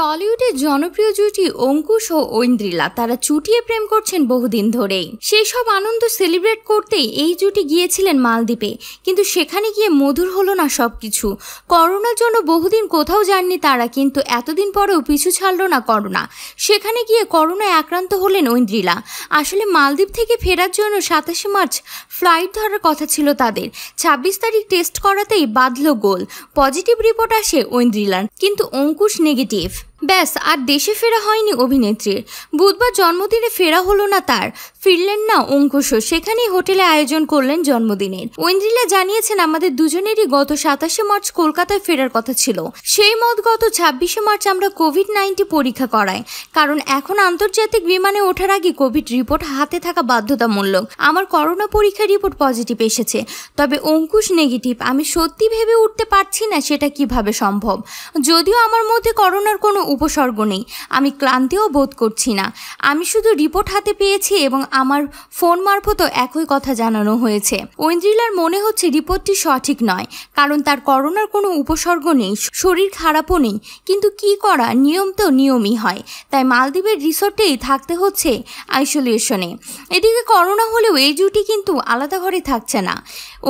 টলিউডের জনপ্রিয় জুটি অঙ্কুশ ও ঐন্দ্রিলা, তারা চুটিয়ে প্রেম করছেন বহুদিন ধরেই। সেই সব আনন্দ সেলিব্রেট করতেই এই জুটি গিয়েছিলেন মালদ্বীপে, কিন্তু সেখানে গিয়ে মধুর হলো না সব কিছু করোনার জন্য বহুদিন কোথাও যাননি তারা, কিন্তু এতদিন পরেও পিছু ছাড়ল না করোনা। সেখানে গিয়ে করোনায় আক্রান্ত হলেন ঐন্দ্রিলা। আসলে মালদ্বীপ থেকে ফেরার জন্য সাতাশে মার্চ ফ্লাইট ধরার কথা ছিল তাদের। ছাব্বিশ তারিখ টেস্ট করাতেই বাঁধল গোল। পজিটিভ রিপোর্ট আসে ঐন্দ্রিলার কিন্তু অঙ্কুশ নেগেটিভ ব্যাস, আর দেশে ফেরা হয়নি অভিনেত্রীর। বুধবার জন্মদিনে ফেরা হলো না তার। ফিরলেন না অঙ্কুশও, সেখানেই হোটেলে আয়োজন করলেন জন্মদিনের। ঐন্দ্রিলা জানিয়েছেন, আমাদের দুজনেরই গত সাতাশে মার্চ কলকাতায় ফেরার কথা ছিল। সেই মত গত ছাব্বিশে মার্চ আমরা কোভিড নাইন্টিন পরীক্ষা করাই কারণ এখন আন্তর্জাতিক বিমানে ওঠার আগে কোভিড রিপোর্ট হাতে থাকা বাধ্যতামূলক। আমার করোনা পরীক্ষার রিপোর্ট পজিটিভ এসেছে। তবে অঙ্কুশ নেগেটিভ আমি সত্যি ভেবে উঠতে পারছি না সেটা কীভাবে সম্ভব। যদিও আমার মধ্যে করোনার কোনো উপসর্গ নেই, আমি ক্লান্তিও বোধ করছি না। আমি শুধু রিপোর্ট হাতে পেয়েছি এবং আমার ফোন মারফতও একই কথা জানানো হয়েছে। ঐন্দ্রিলার মনে হচ্ছে রিপোর্টটি সঠিক নয়, কারণ তার করোনার কোনো উপসর্গ নেই, শরীর খারাপও নেই। কিন্তু কি করা? নিয়ম তো নিয়মই হয়। তাই মালদ্বীপের রিসোর্টেই থাকতে হচ্ছে আইসোলেশনে এদিকে করোনা হলেও এই জুটি কিন্তু আলাদা ঘরে থাকছে না।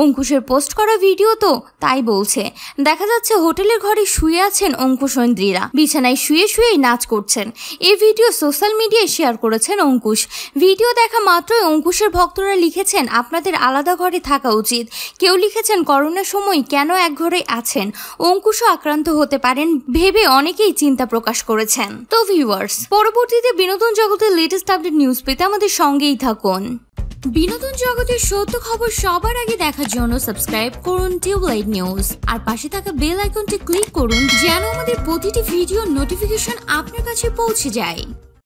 অঙ্কুশের পোস্ট করা ভিডিও তো তাই বলছে। দেখা যাচ্ছে হোটেলের ঘরে শুয়ে আছেন অঙ্কুশ ঐন্দ্রিরা বিছানায় শুয়ে শুয়েই নাচ করছেন। এই ভিডিও সোশ্যাল মিডিয়ায় শেয়ার করেছেন অঙ্কুশ। ভিডিও দেখা মাত্রই অঙ্কুশের ভক্তরা লিখেছেন, আপনাদের আলাদা ঘরে থাকা উচিত। কেউ লিখেছেন, করোনার সময় কেন এক ঘরে আছেন? অঙ্কুশও আক্রান্ত হতে পারেন ভেবে অনেকেই চিন্তা প্রকাশ করেছেন। তো ভিউয়ার্স পরবর্তীতে বিনোদন জগতের লেটেস্ট আপডেট নিউজ পেতে আমাদের সঙ্গেই থাকুন। বিনোদন জগতের সত্য খবর সবার আগে দেখার জন্য সাবস্ক্রাইব করুন টিউবলাইট নিউজ। আর পাশে থাকা বেল আইকনটি ক্লিক করুন, যেন আমাদের প্রতিটি ভিডিও নোটিফিকেশন আপনার কাছে পৌঁছে যায়।